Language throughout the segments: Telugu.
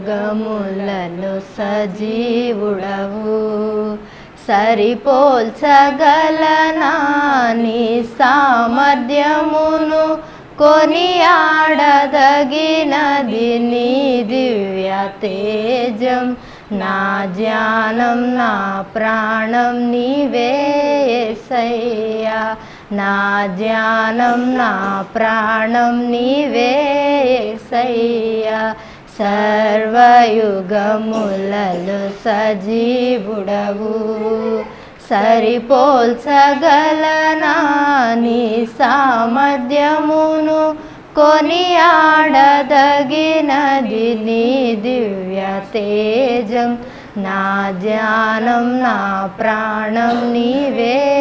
సర్వయుగములలో సజీవుడవు సరిపోల్చగలనా నీ సామర్థ్యమును కొనియాడదగినది నీ దివ్య తేజం నా ధ్యానం నా ప్రాణం నీవే యేసయ్యా నా ధ్యానం నా ప్రాణం నీవే యేసయ్యా సర్వయుగములలో సజీవుడవు. సరిపోల్చగలనా నీ సామర్థ్యమును కొనియాడదగినది నీ దివ్య తేజం. నా ధ్యానం నా ప్రాణం నీవే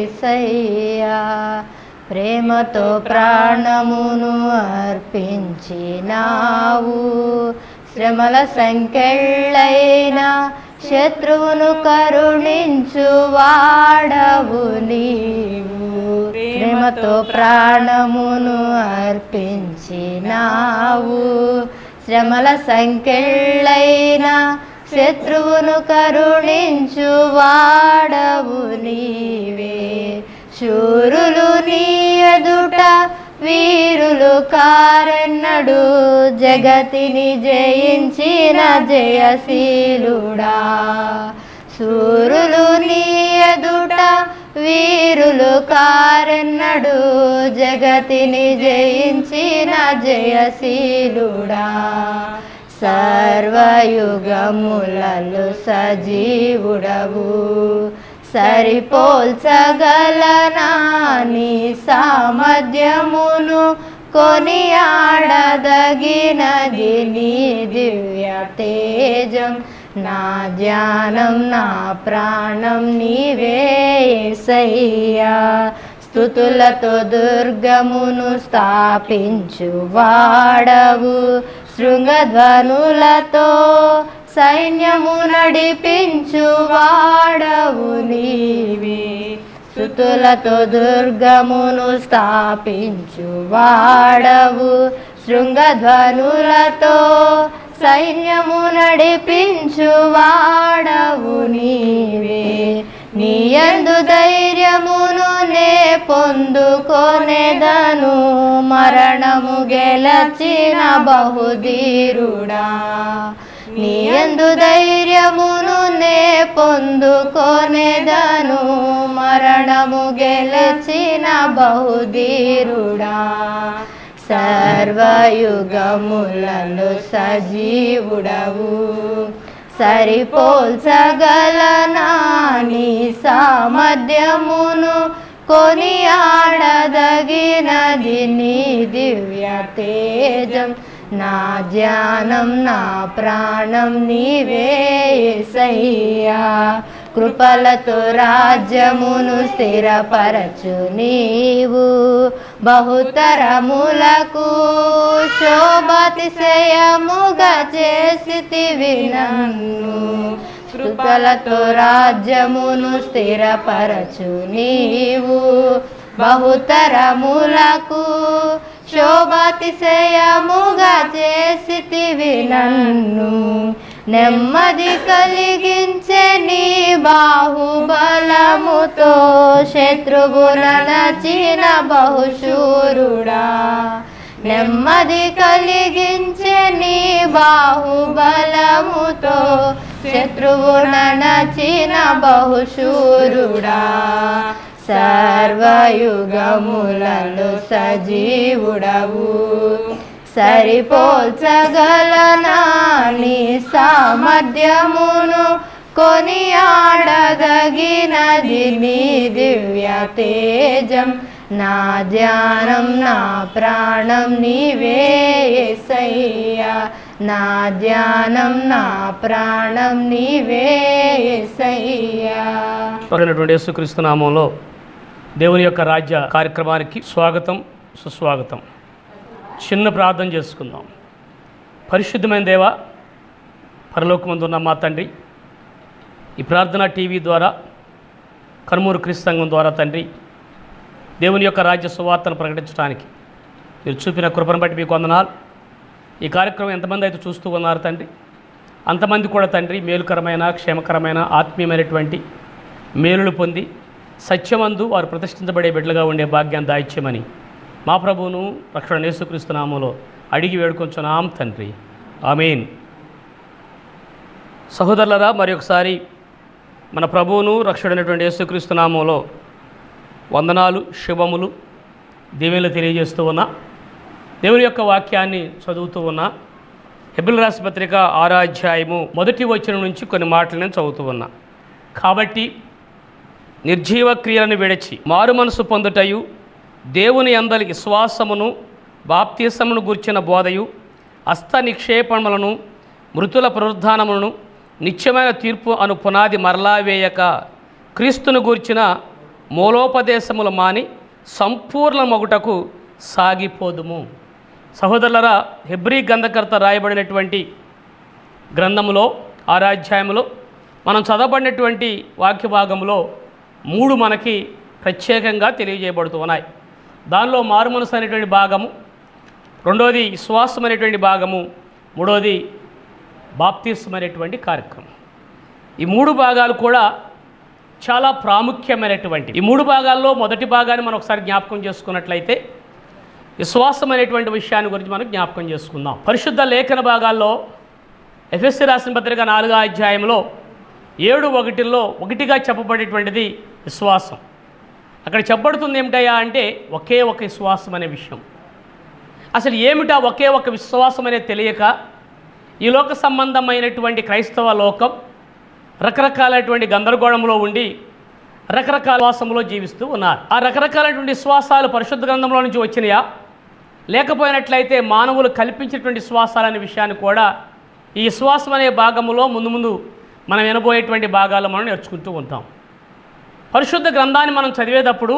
యేసయ్యా ప్రేమతో ప్రాణమును అర్పించినావు. శ్రమల సంకెళ్ళైన శత్రువును కరుణించు వాడవు నీవు. ప్రేమతో ప్రాణమును అర్పించినావు. శ్రమల సంకెళ్ళైన శత్రువును కరుణించు వాడవు నీవే. శూరులు నీ ఎదుట వీరులు కారెన్నడు. జగతిని జయించిన జయశీలుడా. సూరులు నీ ఎదుట వీరులు కారెన్నడు. జగతిని జయించిన జయశీలుడా. సర్వయుగములలో సజీవుడవు. సరిపోల్చగలనా నీ సామర్థ్యమును కొనియాడదగినది నీ దివ్య తేజం. నా ధ్యానం నా ప్రాణం నీవేసయ్యా స్థుతులతో దుర్గమును స్థాపించు వాడవు శృంగధ్వనులతో సైన్యము నడిపించు వాడవు నీవే. స్థుతులతో దుర్గమును స్థాపించు వాడవు. శృంగధ్వనులతో సైన్యము నడిపించు వాడవు నీవే. నీయందు పొందుకొనేదను. మరణము గెలచిన బహుధీరుడా. నీయందు ధైర్యమును నే పొందుకొనేదను. మరణము గెలచిన బహుధీరుడా. సర్వయుగములను సజీవుడవు. సరిపోల్చగలనా నీ సామర్థ్యమును కొనియాడదగినది నీ దివ్య తేజం. నా ధ్యానం నా ప్రాణం నీవేసయ్యా కృపలతో రాజ్యమును స్థిరపరచు నీవు. బహుతరములకు శోభాతిశయముగా చేసి వినన్ను కృపలతో రాజ్యమును స్థిరపరచు నీవు. బహుతరములకు శోభాతిశయముగా చేసితివి నన్ను. నెమ్మది కలిగించే నీ బాహుబలముతో శత్రువుల నచిన బహుశూరుడా. నెమ్మది కలిగించే నీ బాహుబలముతో శత్రువునచిన బహుశూరుడా. సర్వయుగములను సజీవుడవు. సరిపోల్చగలనా నీ సామర్థ్యమును కొనియాడదగినది నీ దివ్య తేజం. నా ధ్యానం నా ప్రాణం నీవే సయ్యా నా ధ్యానం నా ప్రాణం నీవేసయ్యాటువంటి యేసుక్రీస్తు నామంలో దేవుని యొక్క రాజ్య కార్యక్రమానికి స్వాగతం సుస్వాగతం. చిన్న ప్రార్థన చేసుకుందాం. పరిశుద్ధమైన దేవ పరలోకమందు ఉన్న మా తండ్రి ఈ ప్రార్థన టీవీ ద్వారా కర్మూరు క్రీస్తు సంఘం ద్వారా తండ్రి దేవుని యొక్క రాజ్య సువార్తను ప్రకటించడానికి మీరు చూపిన కృపను బట్టి మీకు వందనాలు. ఈ కార్యక్రమం ఎంతమంది అయితే చూస్తూ ఉన్నారు తండ్రి? అంతమంది కూడా తండ్రి మేలుకరమైన క్షేమకరమైన ఆత్మీయమైనటువంటి మేలులు పొంది సత్యమందు వారు ప్రతిష్ఠించబడే బిడ్డలుగా ఉండే భాగ్యం దాయిత్యమని మా ప్రభువును రక్షణ నేసుక్రీస్తునామంలో అడిగి వేడుకొంచున్నాం తండ్రి. ఆమెన్. సహోదరులరా మరి ఒకసారి మన ప్రభువును రక్షణైనటువంటి యేసుక్రీస్తునామంలో వందనాలు శుభములు దీవెనలు తెలియజేస్తూ ఉన్నా దేవుని యొక్క వాక్యాన్ని చదువుతూ ఉన్నా. హెబిల్ రాసి పత్రిక మొదటి వచనం నుంచి కొన్ని మాటలు నేను చదువుతూ ఉన్నా. కాబట్టి నిర్జీవ క్రియలను విడచి మారు మనసు పొందుటయు దేవుని అందలి విశ్వాసమును బాప్తీసమును గూర్చిన బోధయు హస్త నిక్షేపములను మృతుల పునరుద్ధానములను నిత్యమైన తీర్పు అను పునాది మరలా వేయక క్రీస్తును గూర్చిన మూలోపదేశములు మాని సంపూర్ణ మొగుటకు సాగిపోదుము. సహోదరులరా హెబ్రీ గంధకర్త రాయబడినటువంటి గ్రంథములో ఆరాధ్యాయములో మనం చదవబడినటువంటి వాక్య భాగంలో మూడు మనకి ప్రత్యేకంగా తెలియజేయబడుతూ ఉన్నాయి. దానిలో మారుమనసు అనేటువంటి భాగము రెండోది విశ్వాసం అనేటువంటి భాగము మూడోది బాప్తిస్మ్ అనేటువంటి కార్యక్రమం. ఈ మూడు భాగాలు కూడా చాలా ప్రాముఖ్యమైనటువంటి ఈ మూడు భాగాల్లో మొదటి భాగాన్ని మనం ఒకసారి జ్ఞాపకం చేసుకున్నట్లయితే విశ్వాసం అనేటువంటి విషయాన్ని గురించి మనం జ్ఞాపకం చేసుకుందాం. పరిశుద్ధ లేఖన భాగాల్లో ఎఫ్ఎస్సి రాసిన పత్రిక నాలుగో అధ్యాయంలో ఏడు ఒకటిలో ఒకటిగా చెప్పబడేటువంటిది విశ్వాసం. అక్కడ చెప్పబడుతుంది ఏమిటయా అంటే ఒకే ఒక విశ్వాసం అనే విషయం. అసలు ఏమిటా ఒకే ఒక విశ్వాసం అనేది తెలియక ఈ లోక సంబంధమైనటువంటి క్రైస్తవ లోకం రకరకాలైనటువంటి గందరగోళంలో ఉండి రకరకాల విశ్వాసంలో జీవిస్తూ ఉన్నారు. ఆ రకరకాలైనటువంటి విశ్వాసాలు పరిశుద్ధ గ్రంథంలో నుంచి వచ్చినాయా? లేకపోయినట్లయితే మానవులు కల్పించినటువంటి అనే విషయాన్ని కూడా ఈ విశ్వాసం అనే భాగములో ముందు ముందు మనం వినబోయేటువంటి భాగాలు మనం నేర్చుకుంటూ ఉంటాం. పరిశుద్ధ గ్రంథాన్ని మనం చదివేటప్పుడు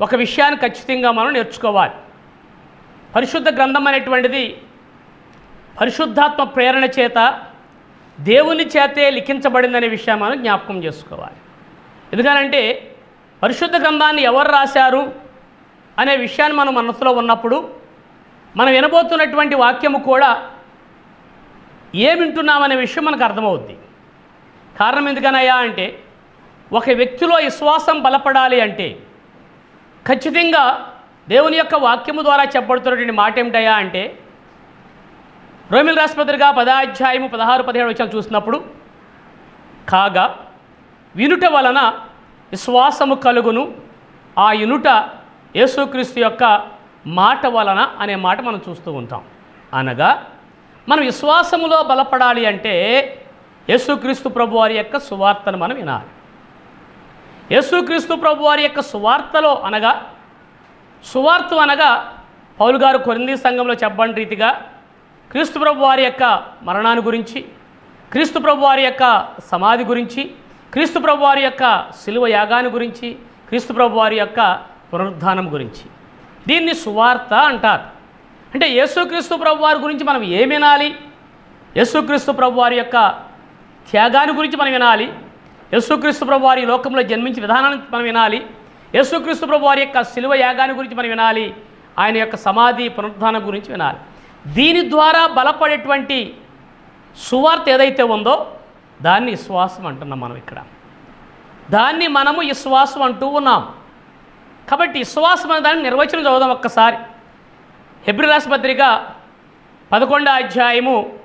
ఒక విషయాన్ని ఖచ్చితంగా మనం నేర్చుకోవాలి. పరిశుద్ధ గ్రంథం అనేటువంటిది పరిశుద్ధాత్మ ప్రేరణ చేత దేవుని చేతే లిఖించబడిందనే విషయం మనం జ్ఞాపకం చేసుకోవాలి. ఎందుకనంటే పరిశుద్ధ గ్రంథాన్ని ఎవరు రాశారు? అనే విషయాన్ని మనం మనసులో ఉన్నప్పుడు మనం వినబోతున్నటువంటి వాక్యము కూడా ఏం వింటున్నామనే విషయం మనకు అర్థమవుద్ది. కారణం ఎందుకనయ్యా అంటే ఒక వ్యక్తిలో విశ్వాసం బలపడాలి అంటే ఖచ్చితంగా దేవుని యొక్క వాక్యము ద్వారా చెప్పబడుతున్నటువంటి మాట ఏమిటయ్యా అంటే రోమిల్ రాష్ట్రపతిగా పదాధ్యాయము పదహారు పదిహేడు వచ్చాలు చూసినప్పుడు కాగా వినుట వలన విశ్వాసము కలుగును ఆ ఇనుట యేసుక్రీస్తు యొక్క మాట వలన అనే మాట మనం చూస్తూ ఉంటాం. అనగా మనం విశ్వాసములో బలపడాలి అంటే యేసుక్రీస్తు ప్రభువారి యొక్క సువార్తను మనం వినాలి. యేసుక్రీస్తు ప్రభువారి యొక్క సువార్తలో అనగా సువార్త అనగా పౌలు గారు కొరింది సంఘంలో చెప్పని రీతిగా క్రీస్తు ప్రభు వారి యొక్క మరణాన్ని గురించి క్రీస్తు ప్రభు వారి యొక్క సమాధి గురించి క్రీస్తు ప్రభు వారి యొక్క శిలువ యాగాన్ని గురించి క్రీస్తు ప్రభు వారి యొక్క పునరుద్ధానం గురించి. దీన్ని సువార్త అంటారు. అంటే యేసుక్రీస్తు ప్రభువారి గురించి మనం ఏం వినాలి? యేసుక్రీస్తు ప్రభువారి యొక్క త్యాగాన్ని గురించి మనం వినాలి? యేసుక్రీస్తు ప్రభువారి లోకంలో జన్మించి విధానాన్ని మనం వినాలి? యేసుక్రీస్తు ప్రభువారి యొక్క శిలువ యాగాన్ని గురించి మనం వినాలి? ఆయన యొక్క సమాధి పునరుద్ధానం గురించి వినాలి. దీని ద్వారా బలపడేటువంటి సువార్త ఏదైతే ఉందో దాన్ని విశ్వాసం అంటున్నాం మనం ఇక్కడ. దాన్ని మనము విశ్వాసం అంటూ ఉన్నాం. కాబట్టి విశ్వాసం అనే దాన్ని నిర్వచనం చదువుదాం ఒక్కసారి. హెబ్రి పత్రిక పదకొండో అధ్యాయము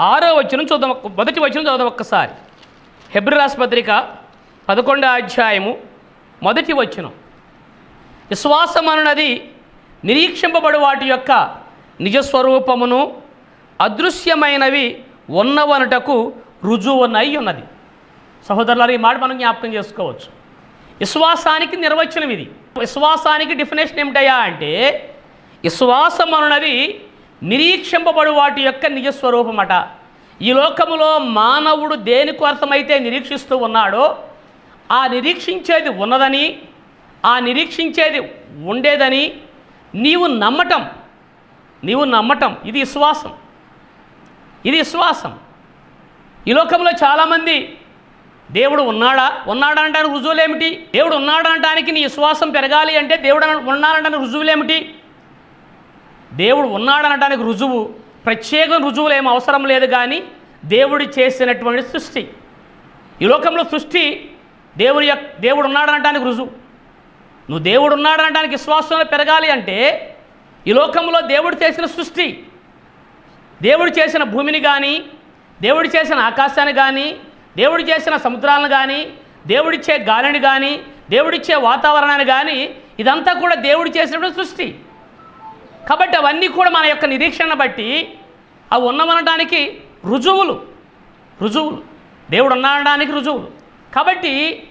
ఆరో వచనం చూద్దాం మొదటి వచనం చదువుదాం ఒక్కసారి. హెబ్రి పత్రిక పదకొండో అధ్యాయము మొదటి వచనం. విశ్వాసం అన్నది నిరీక్షింపబడు వాటి యొక్క నిజస్వరూపమును అదృశ్యమైనవి ఉన్నవనుటకు రుజువునై ఉన్నది. సహోదరులారు ఈ మాట మనం జ్ఞాపకం చేసుకోవచ్చు. విశ్వాసానికి నిర్వచనం ఇది విశ్వాసానికి డెఫినేషన్ ఏమిటయా అంటే విశ్వాసం అన్నది నిరీక్షింపబడు వాటి యొక్క నిజస్వరూపమట. ఈ లోకములో మానవుడు దేని కోసమైతే నిరీక్షిస్తూ ఉన్నాడో ఆ నిరీక్షించేది ఉన్నదని ఆ నిరీక్షించేది ఉండేదని నీవు నమ్మటం నీవు నమ్మటం ఇది విశ్వాసం. ఇది విశ్వాసం. ఈ లోకంలో చాలామంది దేవుడు ఉన్నాడా? ఉన్నాడా రుజువులు రుజువులేమిటి దేవుడు ఉన్నాడనటానికి నీ విశ్వాసం పెరగాలి అంటే దేవుడు ఉన్నాడనటానికి రుజువులు రుజువులేమిటి దేవుడు ఉన్నాడనటానికి రుజువు. ప్రత్యేక రుజువులు ఏం అవసరం లేదు కానీ దేవుడు చేసినటువంటి సృష్టి. ఈ లోకంలో సృష్టి దేవుడి యొక్క దేవుడు ఉన్నాడనటానికి రుజువు. నువ్వు దేవుడు ఉన్నాడనటానికి విశ్వాసంలో పెరగాలి అంటే ఈ లోకంలో దేవుడు చేసిన సృష్టి. దేవుడు చేసిన భూమిని కానీ దేవుడు చేసిన ఆకాశాన్ని కానీ దేవుడు చేసిన సముద్రాలను కానీ దేవుడిచ్చే గాలిని కానీ దేవుడిచ్చే వాతావరణాన్ని కానీ ఇదంతా కూడా దేవుడు చేసినటువంటి సృష్టి. కాబట్టి అవన్నీ కూడా మన యొక్క నిరీక్షణ బట్టి అవి ఉన్నమనడానికి రుజువులు. రుజువులు. దేవుడు ఉన్నాడడానికి రుజువులు. కాబట్టి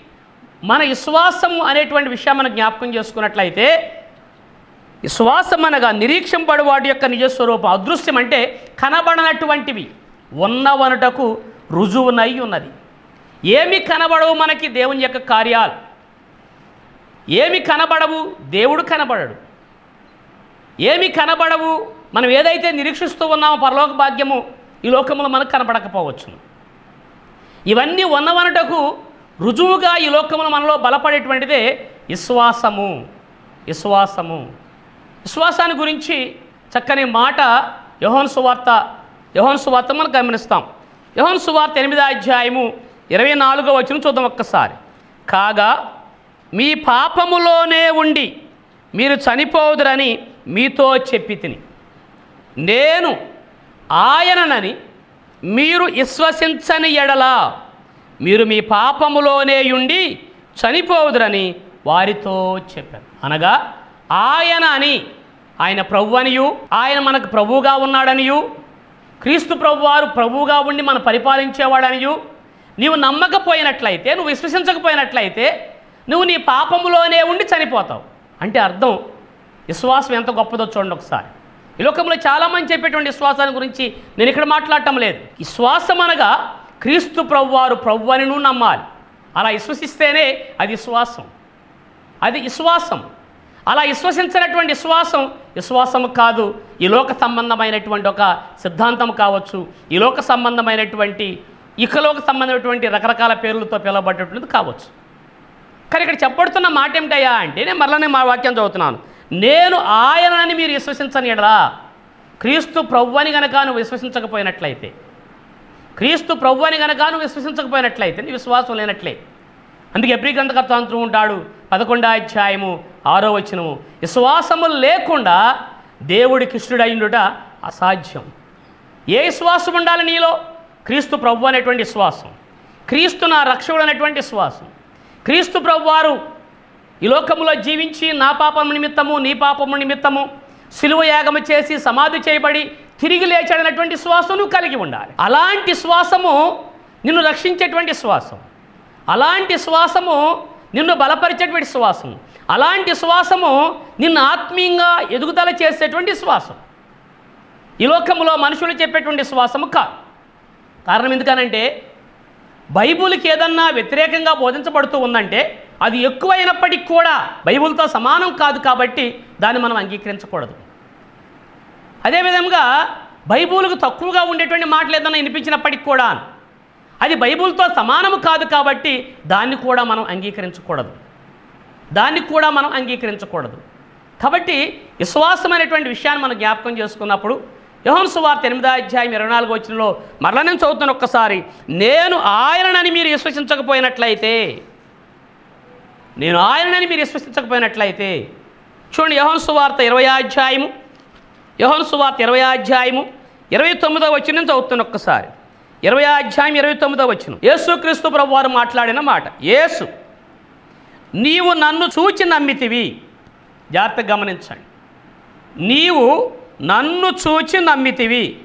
మన విశ్వాసం అనేటువంటి విషయం మనం జ్ఞాపకం చేసుకున్నట్లయితే విశ్వాసం అనగా నిరీక్షింపడు వాటి యొక్క నిజస్వరూపం అదృశ్యం అంటే కనబడనటువంటివి ఉన్నవనుటకు రుజువునై ఉన్నది. ఏమి కనబడవు మనకి దేవుని యొక్క కార్యాలు? ఏమి కనబడవు? దేవుడు కనబడడు. ఏమి కనబడవు? మనం ఏదైతే నిరీక్షిస్తూ ఉన్నామో పరలోక భాగ్యము ఈ లోకంలో మనకు కనబడకపోవచ్చును ఇవన్నీ ఉన్నవనటకు రుజువుగా ఈ లోకంలో మనలో బలపడేటువంటిదే విశ్వాసము. విశ్వాసము. విశ్వాసాన్ని గురించి చక్కని మాట యోహన్ సువార్త యోహన్ సువార్త మనం గమనిస్తాం. యోహన్ సువార్త ఎనిమిదో అధ్యాయము ఇరవై నాలుగో వచ్చిన చూద్దాం ఒక్కసారి. కాగా మీ పాపములోనే ఉండి మీరు చనిపోదురని మీతో చెప్పి తిని. నేను ఆయననని మీరు విశ్వసించని ఎడలా మీరు మీ పాపములోనే ఉండి చనిపోదురని వారితో చెప్పాను. అనగా ఆయన అని ఆయన ప్రభు అనియు ఆయన మనకు ప్రభువుగా ఉన్నాడనియు క్రీస్తు ప్రభువారు ప్రభువుగా ఉండి మన పరిపాలించేవాడనియు. నీవు నమ్మకపోయినట్లయితే నువ్వు విశ్వసించకపోయినట్లయితే నువ్వు నీ పాపములోనే ఉండి చనిపోతావు. అంటే అర్థం విశ్వాసం ఎంత గొప్పదో చూడండి ఒకసారి. ఈ లోకంలో చాలామంది చెప్పేటువంటి విశ్వాసాన్ని గురించి నేను ఇక్కడ మాట్లాడటం లేదు. విశ్వాసం అనగా క్రీస్తు ప్రభువారు ప్రభు అని నువ్వు నమ్మాలి. అలా విశ్వసిస్తేనే అది విశ్వాసం. అది విశ్వాసం. అలా విశ్వసించినటువంటి విశ్వాసం విశ్వాసం కాదు ఈ లోక సంబంధమైనటువంటి ఒక సిద్ధాంతం కావచ్చు ఈ లోక సంబంధమైనటువంటి ఇకలోక సంబంధమైనటువంటి రకరకాల పేర్లతో పిలవబడేటువంటిది కావచ్చు. కానీ ఇక్కడ చెప్పబడుతున్న మాట ఏమిటయ్యా అంటే నేను మరలా నేను మా వాక్యం చదువుతున్నాను. నేను ఆయనని మీరు విశ్వసించని ఎడలా క్రీస్తు ప్రభు అని గనక నువ్వు విశ్వసించకపోయినట్లయితే క్రీస్తు ప్రభు అని గనక నువ్వు విశ్వసించకపోయినట్లయితే నీ విశ్వాసం లేనట్లే. అందుకే ఎబ్రి గ్రంథకర్త అంటూ ఉంటాడు పదకొండో అధ్యాయము ఆరో వచనము. విశ్వాసము లేకుండా దేవుడి కృష్ణుడైండుట అసాధ్యం. ఏ విశ్వాసం ఉండాలి నీలో? క్రీస్తు ప్రభు అనేటువంటి విశ్వాసం. క్రీస్తు నా రక్షకుడు అనేటువంటి విశ్వాసం. క్రీస్తు ప్రభు వారు ఈ లోకములో జీవించి నా పాపము నిమిత్తము నీ పాపము నిమిత్తము సిలువ యాగము చేసి సమాధి చేయబడి తిరిగి లేచాడనటువంటి శ్వాసం నువ్వు కలిగి ఉండాలి. అలాంటి శ్వాసము నిన్ను రక్షించేటువంటి శ్వాసం అలాంటి శ్వాసము నిన్ను బలపరిచేటువంటి శ్వాసం అలాంటి శ్వాసము నిన్ను ఆత్మీయంగా ఎదుగుదల చేసేటువంటి శ్వాసం. ఈ లోకంలో మనుషులు చెప్పేటువంటి శ్వాసము కాదు. కారణం ఎందుకనంటే బైబుల్కి ఏదన్నా వ్యతిరేకంగా బోధించబడుతూ ఉందంటే అది ఎక్కువైనప్పటికీ కూడా బైబుల్తో సమానం కాదు కాబట్టి దాన్ని మనం అంగీకరించకూడదు. అదేవిధంగా బైబుల్కు తక్కువగా ఉండేటువంటి మాటలు ఏదన్నా వినిపించినప్పటికి కూడా అది బైబుల్తో సమానము కాదు కాబట్టి దాన్ని కూడా మనం అంగీకరించకూడదు. దాన్ని కూడా మనం అంగీకరించకూడదు. కాబట్టి విశ్వాసమైనటువంటి విషయాన్ని మనం జ్ఞాపకం చేసుకున్నప్పుడు యోహన్ సువార్త ఎనిమిదో అధ్యాయం ఇరవై నాలుగు వచ్చినలో మరల నేను చదువుతాను ఒక్కసారి నేను ఆయనని మీరు విశ్వసించకపోయినట్లయితే నేను ఆయనని మీరు విశ్వసించకపోయినట్లయితే చూడండి యోహన్ సువార్త ఇరవై అధ్యాయము యోహన్ సువార్త ఇరవై అధ్యాయము ఇరవై తొమ్మిదో వచ్చిన నేను చదువుతాను ఒక్కసారి. ఇరవై అధ్యాయం ఇరవై తొమ్మిదో వచ్చిన యేసుక్రీస్తు ప్రభు వారు మాట్లాడిన మాట యేసు నీవు నన్ను చూచి నమ్మితివి. జాగ్రత్తగా గమనించండి. నీవు నన్ను చూచి నమ్మితివి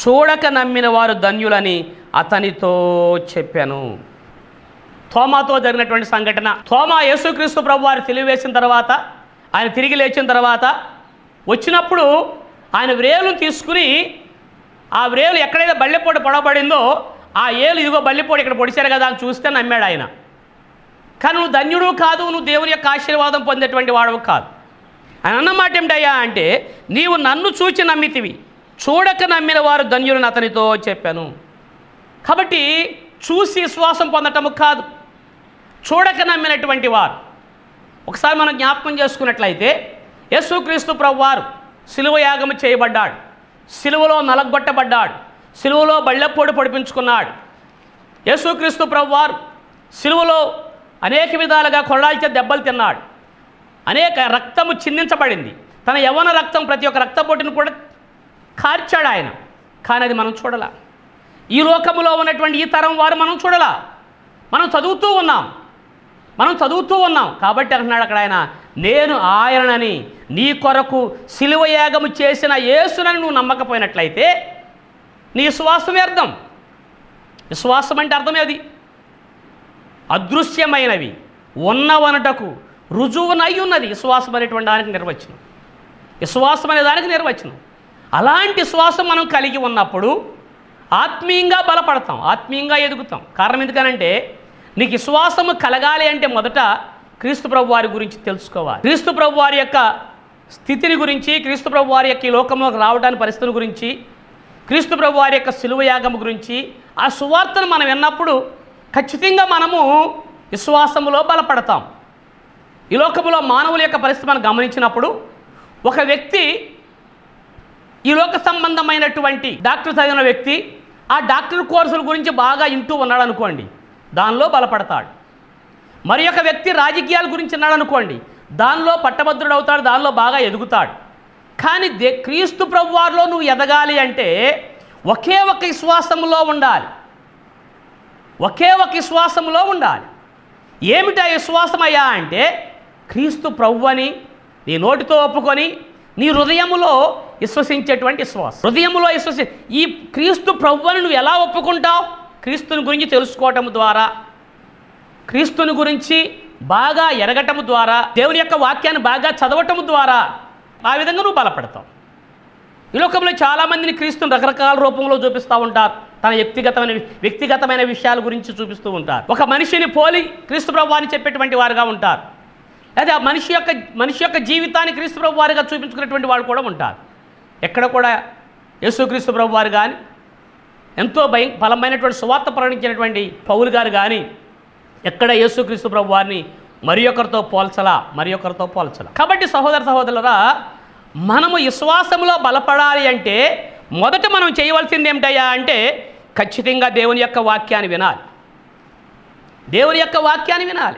చూడక నమ్మిన వారు ధన్యులని అతనితో చెప్పాను. తోమాతో జరిగినటువంటి సంఘటన తోమా యేసుక్రీస్తు ప్రభు వారు తెలియవేసిన తర్వాత ఆయన తిరిగి లేచిన తర్వాత వచ్చినప్పుడు ఆయన వ్రేలు తీసుకుని ఆ వ్రేలు ఎక్కడైతే బల్లెపోటు పొడబడిందో ఆ ఏలు ఇదిగో బల్లిపోటు ఇక్కడ పొడిచారు కదా అని చూస్తే నమ్మాడు ఆయన. కానీ నువ్వు ధన్యుడు కాదు నువ్వు దేవుని యొక్క ఆశీర్వాదం పొందేటువంటి వాడవు కాదు. ఆయన అన్నమాట ఏమిటయ్యా అంటే నీవు నన్ను చూచి నమ్మితివి చూడక నమ్మిన వారు ధన్యులను అతనితో చెప్పాను. కాబట్టి చూసి విశ్వాసం పొందటము కాదు చూడక నమ్మినటువంటి వారు. ఒకసారి మనం జ్ఞాపకం చేసుకున్నట్లయితే యేసుక్రీస్తు ప్రభువారు సిలువ యాగము చేయబడ్డాడు. సిలువలో నలగొట్టబడ్డాడు. సిలువలో బళ్ళెప్పోడు పొడిపించుకున్నాడు. యేసుక్రీస్తు ప్రభువారు సిలువలో అనేక విధాలుగా కొరడాల్చే దెబ్బలు తిన్నాడు. అనేక రక్తము చిందించబడింది. తన యవ్వన రక్తం ప్రతి ఒక్క రక్తపోటును కూడా కార్చాడు ఆయన. కానీ అది మనం చూడలా. ఈ లోకములో ఉన్నటువంటి ఈ తరం వారు మనం చూడలా. మనం చదువుతూ ఉన్నాం. మనం చదువుతూ ఉన్నాం. కాబట్టి అంటున్నాడు అక్కడ ఆయన నేను ఆయనని నీ కొరకు సిలువ యాగము చేసిన యేసునని నువ్వు నమ్మకపోయినట్లయితే నీ విశ్వాసం అర్థం. విశ్వాసం అంటే అర్థమే అది అదృశ్యమైనవి. ఉన్నవనటకు రుజువునై ఉన్నది. విశ్వాసం అనేటువంటి దానికి నిర్వచనం. విశ్వాసం అనే దానికి నిర్వచనం. అలాంటి విశ్వాసం మనం కలిగి ఉన్నప్పుడు ఆత్మీయంగా బలపడతాం. ఆత్మీయంగా ఎదుగుతాం. కారణం ఎందుకనంటే నీకు విశ్వాసము కలగాలి అంటే మొదట క్రీస్తు ప్రభు వారి గురించి తెలుసుకోవాలి. క్రీస్తు ప్రభు వారి యొక్క స్థితిని గురించి క్రీస్తు ప్రభు వారి యొక్క ఈ లోకంలోకి రావడానికి పరిస్థితుల గురించి క్రీస్తు ప్రభు వారి యొక్క సిలువ యాగం గురించి ఆ సువార్తను మనం విన్నప్పుడు ఖచ్చితంగా మనము విశ్వాసములో బలపడతాం. ఈ లోకములో మానవుల యొక్క పరిస్థితి మనం గమనించినప్పుడు ఒక వ్యక్తి ఈ లోక సంబంధమైనటువంటి డాక్టర్ చదివిన వ్యక్తి ఆ డాక్టర్ కోర్సుల గురించి బాగా ఇంటూ ఉన్నాడు అనుకోండి దానిలో బలపడతాడు. మరి ఒక వ్యక్తి రాజకీయాల గురించి ఉన్నాడు అనుకోండి దానిలో పట్టభద్రుడు అవుతాడు దానిలో బాగా ఎదుగుతాడు. కానీ దే క్రీస్తు ప్రభువారిలో నువ్వు ఎదగాలి అంటే ఒకే ఒక విశ్వాసములో ఉండాలి. ఒకే ఒక విశ్వాసములో ఉండాలి. ఏమిటా విశ్వాసమయ్యా అంటే క్రీస్తు ప్రభు అని నీ నోటితో ఒప్పుకొని నీ హృదయములో విశ్వసించేటువంటి విశ్వాసం. హృదయములో విశ్వసి ఈ క్రీస్తు ప్రభువుని నువ్వు ఎలా ఒప్పుకుంటావు? క్రీస్తుని గురించి తెలుసుకోవటం ద్వారా క్రీస్తుని గురించి బాగా ఎరగటం ద్వారా దేవుని యొక్క వాక్యాన్ని బాగా చదవటం ద్వారా ఆ విధంగా నువ్వు బలపడతావు. ఈ లోకంలో చాలామందిని క్రీస్తుని రకరకాల రూపంలో చూపిస్తూ ఉంటారు. తన వ్యక్తిగతమైన వ్యక్తిగతమైన విషయాల గురించి చూపిస్తూ ఉంటారు. ఒక మనిషిని పోలి క్రీస్తు ప్రభు చెప్పేటువంటి వారుగా ఉంటారు. లేదా ఆ మనిషి యొక్క మనిషి యొక్క జీవితాన్ని క్రీస్తు ప్రభు వారిగా చూపించుకునేటువంటి వాళ్ళు కూడా ఉంటారు. ఎక్కడ కూడా యేసుక్రీస్తు ప్రభు వారు కానీ ఎంతో భయం బలమైనటువంటి సువార్త ప్రకటించినటువంటి పౌలు గారు కానీ ఎక్కడ యేసుక్రీస్తు ప్రభు వారిని మరి ఒకరితో పోల్చలా మరి ఒకరితో పోల్చలా? కాబట్టి సహోదర సహోదరులరా మనము విశ్వాసంలో బలపడాలి అంటే మొదట మనం చేయవలసింది ఏమిటయ్యా అంటే ఖచ్చితంగా దేవుని యొక్క వాక్యాన్ని వినాలి. దేవుని యొక్క వాక్యాన్ని వినాలి.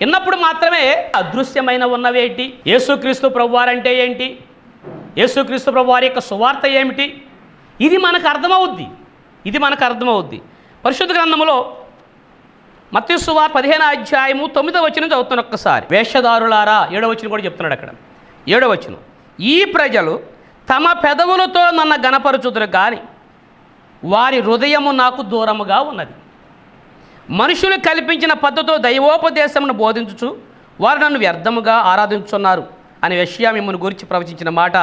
విన్నప్పుడు మాత్రమే అదృశ్యమైన ఉన్నవేంటి యేసుక్రీస్తు ప్రభువారంటే ఏంటి? యేసుక్రీస్తు ప్రభువారి యొక్క సువార్త ఏమిటి? ఇది మనకు అర్థమవుద్ది. ఇది మనకు అర్థమవుద్ది. పరిశుద్ధ గ్రంథములో మత్స్సువార్ పదిహేను అధ్యాయము తొమ్మిదో వచ్చిన చదువుతున్న ఒక్కసారి. వేషధారులారా ఏడవ వచ్చిన కూడా చెప్తున్నాడు అక్కడ. ఏడవ వచ్చిన ఈ ప్రజలు తమ పెదవులతో నన్ను గణపరచుదురు కానీ వారి హృదయము నాకు దూరముగా ఉన్నది. మనుషులు కల్పించిన పద్ధతితో దైవోపదేశమును బోధించుచు వారు నన్ను వ్యర్థముగా ఆరాధించున్నారు అని విషయం మిమ్మల్ని గురించి ప్రవచించిన మాట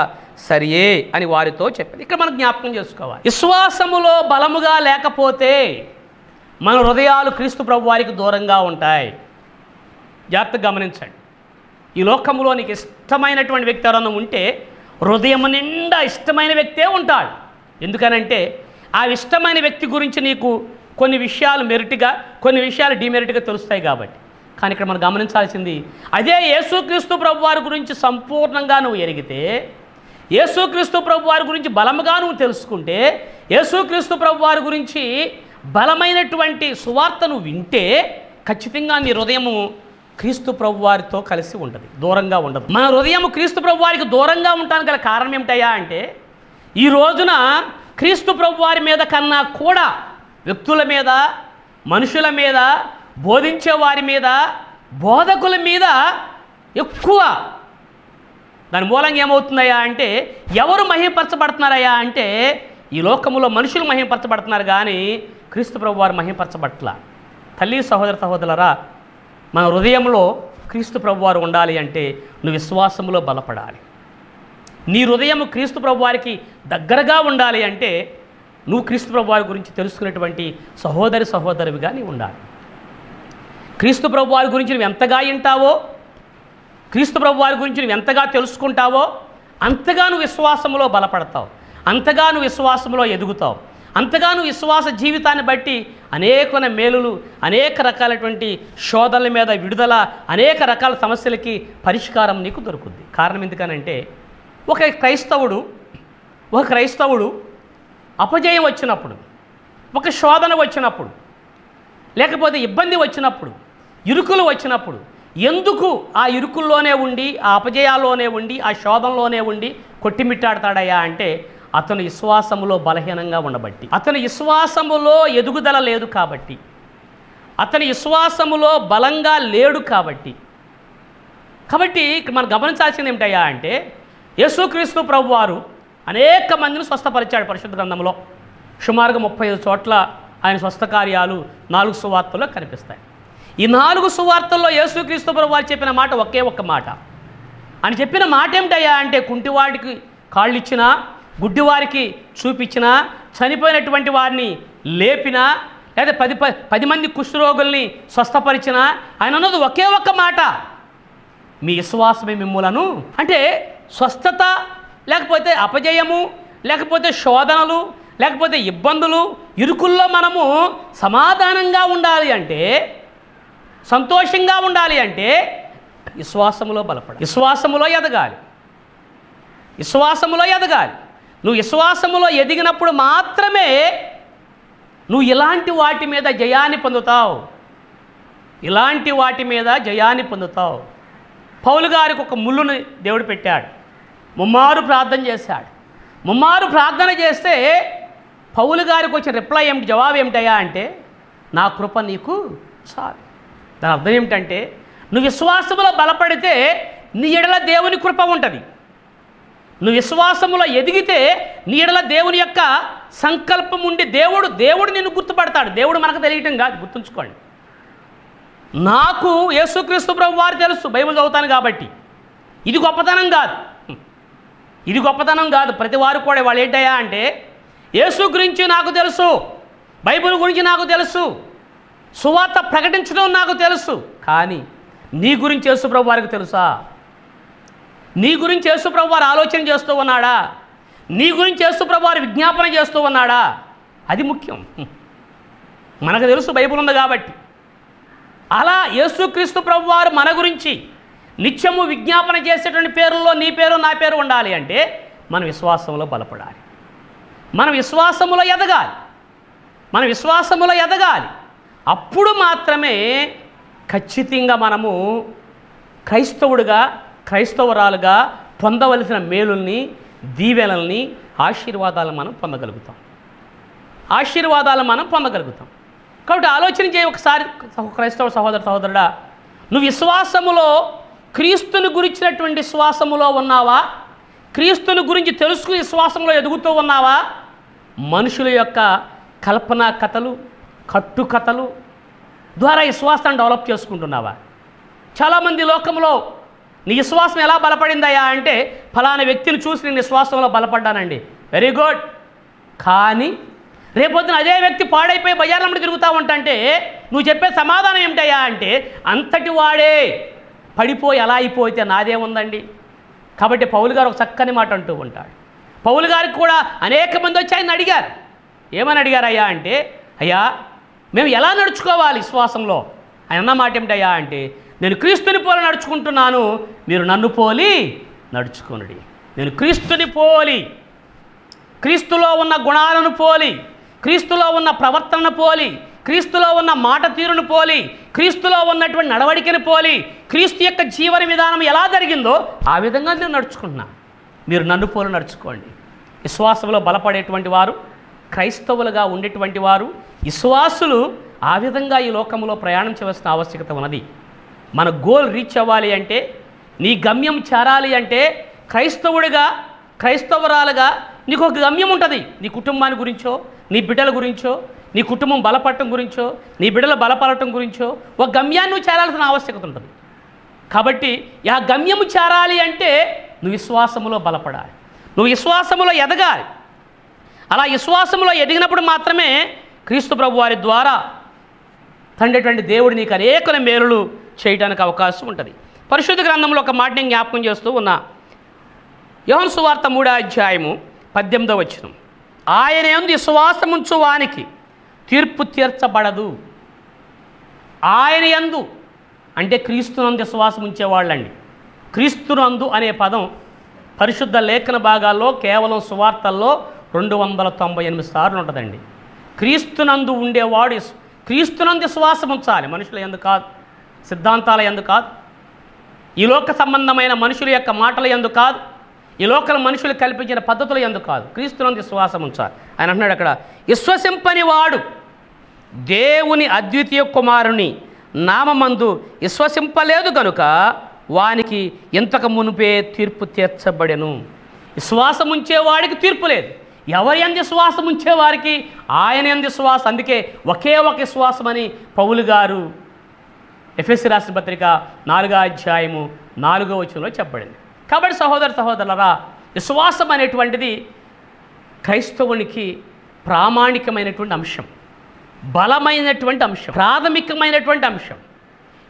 సరియే అని వారితో చెప్పింది ఇక్కడ మనం జ్ఞాపకం చేసుకోవాలి. విశ్వాసములో బలముగా లేకపోతే మన హృదయాలు క్రీస్తు ప్రభు వారికి దూరంగా ఉంటాయి. జాగ్రత్తగా గమనించండి. ఈ లోకంలో నీకు ఇష్టమైనటువంటి వ్యక్తి ఎవరన్నా ఉంటే హృదయం నిండా ఇష్టమైన వ్యక్తే ఉంటాడు. ఎందుకనంటే ఆ ఇష్టమైన వ్యక్తి గురించి నీకు కొన్ని విషయాలు మెరిట్గా కొన్ని విషయాలు డిమెరిట్గా తెలుస్తాయి కాబట్టి. కానీ ఇక్కడ మనం గమనించాల్సింది అదే యేసుక్రీస్తు ప్రభు వారి గురించి సంపూర్ణంగా నువ్వు ఎరిగితే యేసుక్రీస్తు ప్రభు వారి గురించి బలంగా నువ్వు తెలుసుకుంటే యేసుక్రీస్తు ప్రభు వారి గురించి బలమైనటువంటి సువార్తను వింటే ఖచ్చితంగా నీ హృదయము క్రీస్తు ప్రభు వారితో కలిసి ఉంటుంది దూరంగా ఉండదు. మన హృదయం క్రీస్తు ప్రభు వారికి దూరంగా ఉండడానికి గల కారణం ఏమిటయ్యా అంటే ఈ రోజున క్రీస్తు ప్రభు వారి మీద కన్నా కూడా వ్యక్తుల మీద మనుషుల మీద బోధించే వారి మీద బోధకుల మీద ఎక్కువ. దాని మూలంగా ఏమవుతుందయ్యా అంటే ఎవరు మహిమపరచబడుతున్నారయ్యా అంటే ఈ లోకములో మనుషులు మహిమపరచబడుతున్నారు కానీ క్రీస్తు ప్రభు వారు మహిమపరచబట్ల తల్లి సహోదర సహోదరులరా మన హృదయంలో క్రీస్తు ప్రభు వారు ఉండాలి అంటే నువ్వు విశ్వాసములో బలపడాలి. నీ హృదయం క్రీస్తు ప్రభు వారికి దగ్గరగా ఉండాలి అంటే నువ్వు క్రీస్తు ప్రభు వారి గురించి తెలుసుకునేటువంటి సహోదరి సహోదరువిగా నీవు ఉండాలి. క్రీస్తు ప్రభు వారి గురించి నువ్వు ఎంతగా వింటావో క్రీస్తు ప్రభు వారి గురించి నువ్వు ఎంతగా తెలుసుకుంటావో అంతగా నువ్వు విశ్వాసములో బలపడతావు. అంతగా నువ్వు విశ్వాసములో ఎదుగుతావు. అంతగాను విశ్వాస జీవితాన్ని బట్టి అనేకమైన మేలులు అనేక రకాలైనటువంటి శోధనల మీద విడుదల అనేక రకాల సమస్యలకి పరిష్కారం నీకు దొరుకుద్ది. కారణం ఎందుకనంటే ఒక క్రైస్తవుడు ఒక క్రైస్తవుడు అపజయం వచ్చినప్పుడు ఒక శోధన వచ్చినప్పుడు లేకపోతే ఇబ్బంది వచ్చినప్పుడు ఇరుకులు వచ్చినప్పుడు ఎందుకు ఆ ఇరుకుల్లోనే ఉండి ఆ అపజయాల్లోనే ఉండి ఆ శోధనలోనే ఉండి కొట్టిమిట్టాడతాడయ్యా అంటే అతను విశ్వాసములో బలహీనంగా ఉండబట్టి అతని విశ్వాసములో ఎదుగుదల లేదు కాబట్టి అతని విశ్వాసములో బలంగా లేడు కాబట్టి. కాబట్టి మనం గమనించాల్సింది ఏమిటయ్యా అంటే యేసుక్రీస్తు ప్రభు వారు అనేక మందిని స్వస్థపరిచాడు పరిశుద్ధ గ్రంథంలో. సుమారుగా ముప్పై ఐదు చోట్ల ఆయన స్వస్థ కార్యాలు నాలుగు సువార్తల్లో కనిపిస్తాయి. ఈ నాలుగు సువార్తల్లో యేసుక్రీస్తు ప్రభు వారు చెప్పిన మాట ఒకే ఒక్క మాట. అని చెప్పిన మాట ఏమిటయ్యా అంటే కుంటివాడికి కాళ్ళు ఇచ్చినా గుడ్డివారికి చూపించినా చనిపోయినటువంటి వారిని లేపినా లేదా పది ప- పది మంది కుష్ఠరోగుల్ని స్వస్థపరిచినా ఆయన అన్నది ఒకే ఒక్క మాట. మీ విశ్వాసమే మిమ్ములను. అంటే స్వస్థత లేకపోతే అపజయము లేకపోతే శోధనలు లేకపోతే ఇబ్బందులు ఇరుకుల్లో మనము సమాధానంగా ఉండాలి అంటే సంతోషంగా ఉండాలి అంటే విశ్వాసములో బలపడాలి. విశ్వాసములో ఎదగాలి. విశ్వాసములో ఎదగాలి. నువ్వు విశ్వాసములో ఎదిగినప్పుడు మాత్రమే నువ్వు ఇలాంటి వాటి మీద జయాన్ని పొందుతావు. ఇలాంటి వాటి మీద జయాన్ని పొందుతావు. పౌలు గారికి ఒక ముళ్ళును దేవుడు పెట్టాడు. ముమ్మారు ప్రార్థన చేశాడు. ముమ్మారు ప్రార్థన చేస్తే పౌలు గారికి వచ్చిన రిప్లై ఏమిటి జవాబు ఏమిటయ్యా అంటే నా కృప నీకు చాలు. దాని అర్థం ఏమిటంటే నువ్వు విశ్వాసములో బలపడితే నీ ఎడల దేవుని కృప ఉంటుంది. నువ్వు విశ్వాసములో ఎదిగితే నీడల దేవుని యొక్క సంకల్పం ఉండి దేవుడు దేవుడు నిన్ను గుర్తుపడతాడు. దేవుడు మనకు తెలియటం కాదు గుర్తుంచుకోండి. నాకు యేసుక్రీస్తు ప్రభు వారు తెలుసు బైబిల్ చదువుతాను కాబట్టి. ఇది గొప్పతనం కాదు. ఇది గొప్పతనం కాదు. ప్రతి వారు కూడా వాళ్ళు ఏంటయ్యా అంటే యేసు గురించి నాకు తెలుసు బైబిల్ గురించి నాకు తెలుసు సువార్త ప్రకటించడం నాకు తెలుసు. కానీ నీ గురించి యేసు ప్రభు వారికి తెలుసా? నీ గురించి యేసుప్రభు వారు ఆలోచన చేస్తూ ఉన్నాడా? నీ గురించి యేసుప్రభు వారు విజ్ఞాపన చేస్తూ ఉన్నాడా? అది ముఖ్యం. మనకు తెలుసు బైబిల్ ఉంది కాబట్టి. అలా యేసుక్రీస్తు ప్రభు వారు మన గురించి నిత్యము విజ్ఞాపన చేసేటువంటి పేరుల్లో నీ పేరు నా పేరు ఉండాలి అంటే మన విశ్వాసంలో బలపడాలి. మన విశ్వాసములో ఎదగాలి. మన విశ్వాసములో ఎదగాలి. అప్పుడు మాత్రమే ఖచ్చితంగా మనము క్రైస్తవుడిగా క్రైస్తవురాలుగా పొందవలసిన మేలుల్ని దీవెనల్ని ఆశీర్వాదాలు మనం పొందగలుగుతాం. ఆశీర్వాదాలు మనం పొందగలుగుతాం. కాబట్టి ఆలోచన చేయి ఒకసారి క్రైస్తవ సహోదర సహోదరుడా. నువ్వు విశ్వాసములో క్రీస్తుని గురించినటువంటి విశ్వాసములో ఉన్నావా? క్రీస్తుని గురించి తెలుసుకుని విశ్వాసంలో ఎదుగుతూ ఉన్నావా? మనుషుల యొక్క కల్పన కథలు కట్టుకథలు ద్వారా విశ్వాసాన్ని డెవలప్ చేసుకుంటున్నావా? చాలామంది లోకంలో నీ విశ్వాసం ఎలా బలపడిందయ్యా అంటే ఫలానా వ్యక్తిని చూసి నేను విశ్వాసంలో బలపడ్డానండి. వెరీ గుడ్ కానీ రేపొద్దున అదే వ్యక్తి పాడైపోయి బజార్లమ్మడి తిరుగుతూ ఉంటాంటే నువ్వు చెప్పే సమాధానం ఏమిటయ్యా అంటే అంతటి వాడే పడిపోయి ఎలా అయిపోతే నాదే ఉందండి కాబట్టి పౌలు గారు ఒక చక్కని మాట అంటూ ఉంటాడు. పౌలు గారికి కూడా అనేక మంది వచ్చి ఆయన అడిగారు. ఏమని అడిగారయ్యా అంటే అయ్యా మేము ఎలా నడుచుకోవాలి విశ్వాసంలో? ఆయన అన్న మాట ఏమిటయ్యా అంటే నేను క్రీస్తుని పోలి నడుచుకుంటున్నాను మీరు నన్ను పోలి నడుచుకోనుడి. నేను క్రీస్తుని పోలి క్రీస్తులో ఉన్న గుణాలను పోలి క్రీస్తులో ఉన్న ప్రవర్తనను పోలి క్రీస్తులో ఉన్న మాట తీరును పోలి క్రీస్తులో ఉన్నటువంటి నడవడికను పోలి క్రీస్తు యొక్క జీవన విధానం ఎలా జరిగిందో ఆ విధంగా నేను నడుచుకుంటున్నా. మీరు నన్ను పోలి నడుచుకోండి. విశ్వాసంలో బలపడేటువంటి వారు క్రైస్తవులుగా ఉండేటువంటి వారు విశ్వాసులు ఆ విధంగా ఈ లోకంలో ప్రయాణం చేయవలసిన ఆవశ్యకత ఉన్నది. మన గోల్ రీచ్ అవ్వాలి అంటే నీ గమ్యం చేరాలి అంటే క్రైస్తవుడిగా క్రైస్తవురాలుగా నీకు ఒక గమ్యం ఉంటుంది. నీ కుటుంబాన్ని గురించో నీ బిడ్డల గురించో నీ కుటుంబం బలపడటం గురించో నీ బిడ్డలు బలపడటం గురించో ఒక గమ్యాన్ని నువ్వు చేరాల్సిన ఆవశ్యకత ఉంటుంది. కాబట్టి ఆ గమ్యము చేరాలి అంటే నువ్వు విశ్వాసములో బలపడాలి. నువ్వు విశ్వాసములో ఎదగాలి. అలా విశ్వాసములో ఎదిగినప్పుడు మాత్రమే క్రీస్తు ప్రభు వారి ద్వారా తండేటువంటి దేవుడు నీకు అనేకల మేలులు చేయడానికి అవకాశం ఉంటుంది. పరిశుద్ధ గ్రంథంలో ఒక మాట నేను జ్ఞాపకం చేస్తూ ఉన్నా. యోహన్ సువార్త మూడో అధ్యాయము పద్దెనిమిదో వచనం. ఆయన ఎందు విశ్వాసముంచు వానికి తీర్పు తీర్చబడదు. ఆయన యందు అంటే క్రీస్తునందు విశ్వాసం ఉంచేవాళ్ళండి క్రీస్తునందు అనే పదం పరిశుద్ధ లేఖన భాగాల్లో కేవలం సువార్తల్లో రెండు వందల తొంభై ఎనిమిది సార్లు ఉంటుందండి. క్రీస్తునందు ఉండేవాడు క్రీస్తునందు విశ్వాసం ఉంచాలి. మనుషుల ఎందు కాదు సిద్ధాంతాల ఎందు కాదు ఈ లోక సంబంధమైన మనుషుల యొక్క మాటల ఎందు కాదు ఈ లోకల మనుషులు కల్పించిన పద్ధతుల ఎందు కాదు. క్రీస్తునందు విశ్వాసం ఉంచాలి. ఆయన అంటున్నాడు అక్కడ విశ్వసింపని వాడు దేవుని అద్వితీయ కుమారుని నామమందు విశ్వసింపలేదు కనుక వానికి ఇంతకు మునిపే తీర్పు తీర్చబడెను. విశ్వాసం ఉంచేవాడికి తీర్పు లేదు. ఎవరి ఎందు విశ్వాసం ఉంచేవారికి ఆయన అంది విశ్వాసం అందుకే ఒకే ఒక శ్వాసం అని పౌలు గారు ఎఫ్ఎస్సి రాసిన పత్రిక నాలుగో అధ్యాయము నాలుగో వచనంలో చెప్పబడింది. కాబట్టి సహోదర సహోదరులరా విశ్వాసం అనేటువంటిది క్రైస్తవునికి ప్రామాణికమైనటువంటి అంశం బలమైనటువంటి అంశం ప్రాథమికమైనటువంటి అంశం.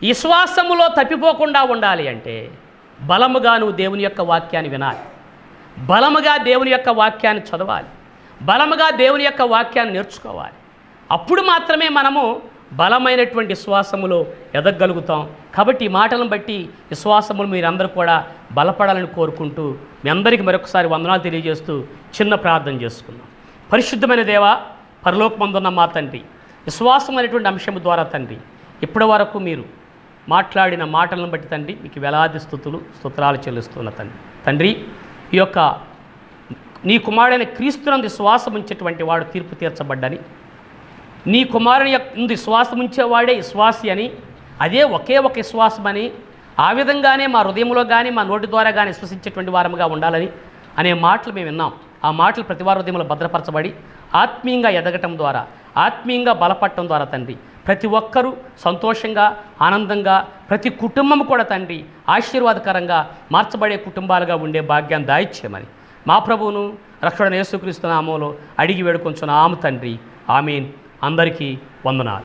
విశ్వాసములో తప్పిపోకుండా ఉండాలి అంటే బలముగా నువ్వు దేవుని యొక్క వాక్యాన్ని వినాలి. బలముగా దేవుని యొక్క వాక్యాన్ని చదవాలి. బలముగా దేవుని యొక్క వాక్యాన్ని నేర్చుకోవాలి. అప్పుడు మాత్రమే మనము బలమైనటువంటి విశ్వాసములో ఎదగలుగుతాం. కాబట్టి ఈ మాటలను బట్టి విశ్వాసములు మీరందరూ కూడా బలపడాలని కోరుకుంటూ మీ అందరికీ మరొకసారి వందనాలు తెలియజేస్తూ చిన్న ప్రార్థన చేసుకుందాం. పరిశుద్ధమైన దేవ పరలోకమందున్న మా తండ్రి విశ్వాసం అనేటువంటి అంశం ద్వారా తండ్రి ఇప్పటి వరకు మీరు మాట్లాడిన మాటలను బట్టి తండ్రి మీకు వేలాది స్థుతులు స్తోత్రాలు చెల్లిస్తున్న తండ్రి. తండ్రి ఈ యొక్క నీ కుమారుడైన క్రీస్తునందు శ్వాస ఉంచేటువంటి వాడు తీర్పు తీర్చబడ్డని. నీ కుమారుని యొక్క ఇందు శ్వాస ఉంచేవాడే విశ్వాసి అని అదే ఒకే ఒక విశ్వాసమని ఆ విధంగానే మా హృదయంలో కానీ మా నోటి ద్వారా కానీ విశ్వసించేటువంటి వారముగా ఉండాలని అనే మాటలు మేము విన్నాం. ఆ మాటలు ప్రతివారి హృదయంలో భద్రపరచబడి ఆత్మీయంగా ఎదగటం ద్వారా ఆత్మీయంగా బలపడటం ద్వారా తండ్రి. ప్రతి ఒక్కరూ సంతోషంగా ఆనందంగా ప్రతి కుటుంబం కూడా తండ్రి ఆశీర్వాదకరంగా మార్చబడే కుటుంబాలుగా ఉండే భాగ్యాన్ని దాయిచ్చేయమని మా ప్రభువును రక్షణ యేసుక్రీస్తు నామంలో అడిగి వేడుకొంచున్న ఆమె తండ్రి. ఆమెన్. అందరికీ వందనాలు.